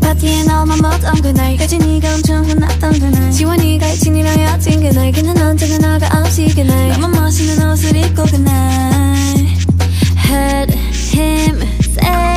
파티에 나온 멋던 그날 혜진이가 엄청 혼났던 그날 지원이가 혜진이랑 헤어진 그날 걔는 언제나 나가 없이 그날 너만 멋있는 옷을 입고 그날 Heard him say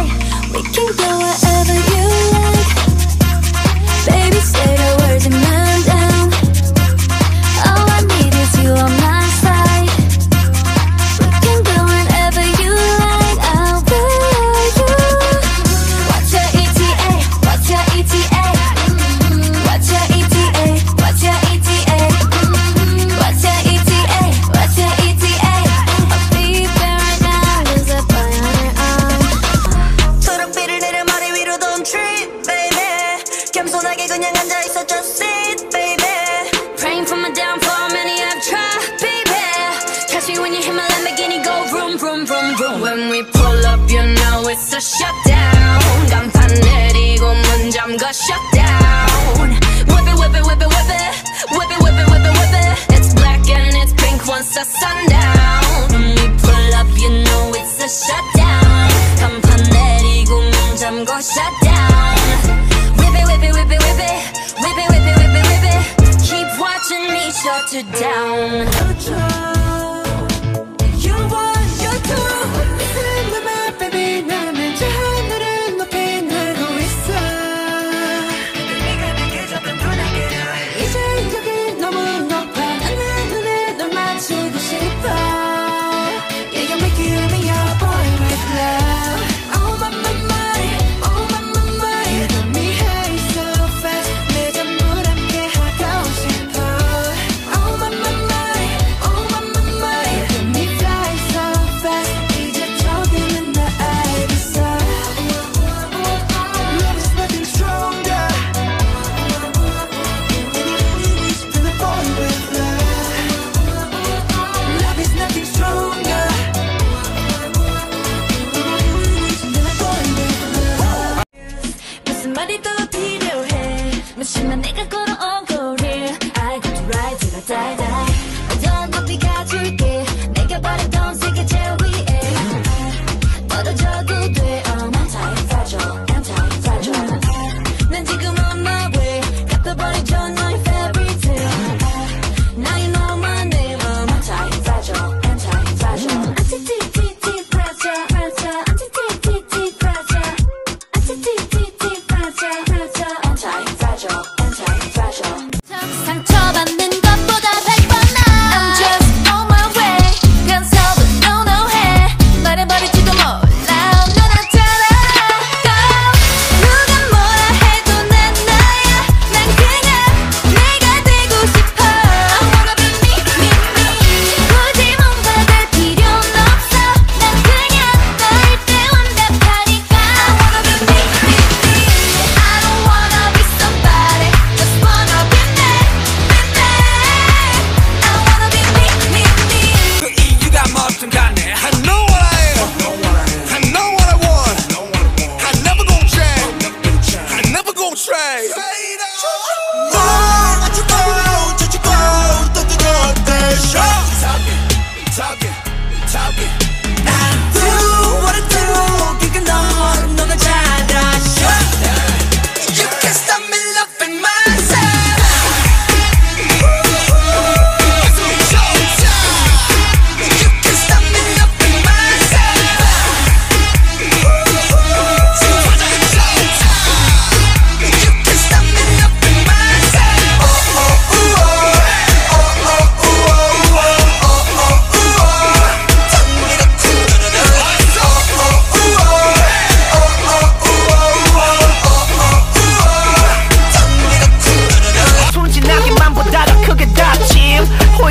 shut down 간판 내리고 문 잠가 shut down Whip it, whip it, whip it, whip it Whip it, whip it, whip it, whip it It's black and it's pink once the sundown When we pull up, you know it's a shut down 간판 내리고 문 잠가 shut down Whip it, whip it, whip Keep watching me shut it down